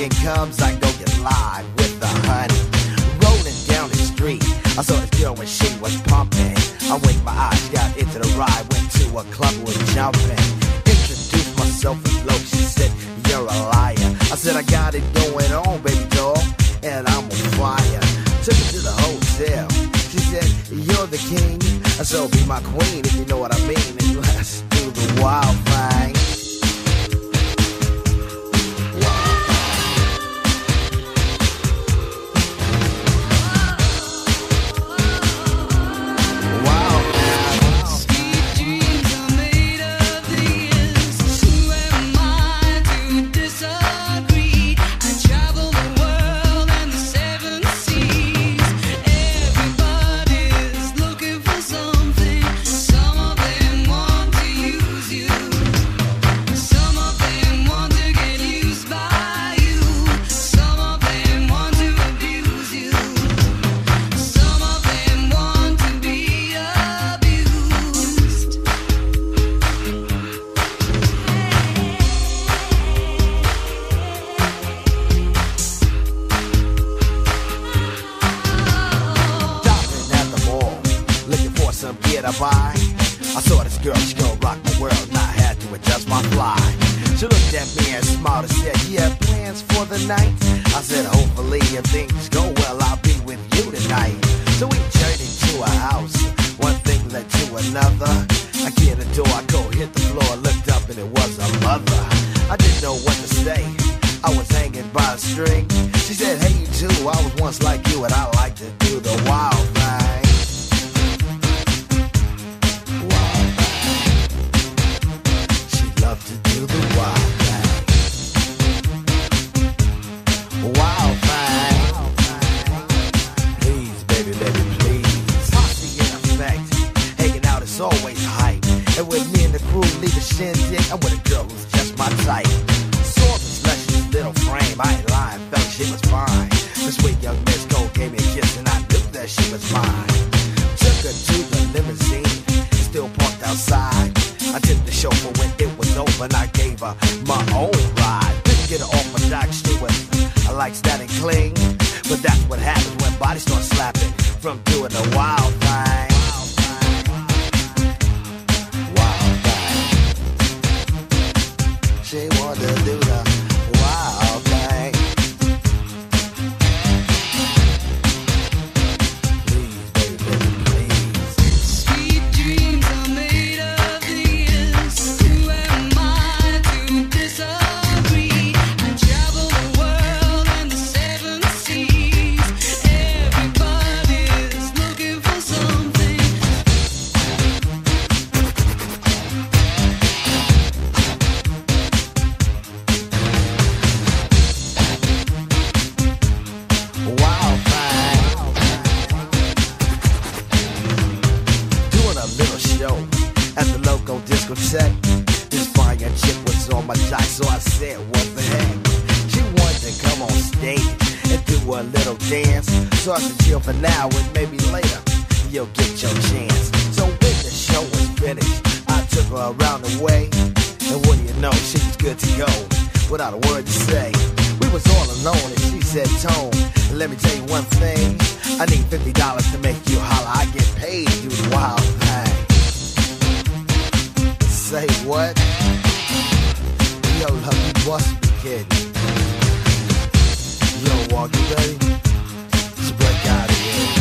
weekend comes, I go get live with the honey. Rolling down the street, I saw this girl when she was pumping. I winked my eyes, got into the ride, went to a club, was jumping. Introduced myself as Loc, she said, You're a liar. I said, I got it going on, baby doll, and I'm on fire. Took her to the hotel. She said, You're the king, so be my queen if you know what I mean. And let's do the wild thing. Gear buy. I saw this girl, she gon' rock my world, and I had to adjust my fly. She looked at me and smiled and said, You have plans for the night? I said, Hopefully, if things go well, I'll be with you tonight. So we journeyed to a house, one thing led to another. I get the door, I go hit the floor, looked up, and it was a mother. I didn't know what to say. I was hanging by a string. She said, Hey, you too. I was once like you, and I like to do the wild thing. Shindig, I'm with a girl who's just my type. Saw this luscious little frame. I ain't lying, felt she was fine. This sweet young Miss Gold gave me a kiss, and I knew that she was mine. Took her to the limousine, still parked outside. I tipped the chauffeur when it was over, and I gave her my own ride. Didn't get her off my dock, she was I like static cling, but that's what happens when bodies start slapping from doing the wild thing. To the said, what the heck? She wanted to come on stage and do a little dance. So I said, chill for now and maybe later you'll get your chance. So when the show was finished, I took her around the way. And what do you know, she was good to go without a word to say. We was all alone and she said, Tone, let me tell you one thing. I need $50 to make you holler. I get paid to wild thing. Say what? Yo, you must be kidding. Yo, walk you ready? Let's break out of here.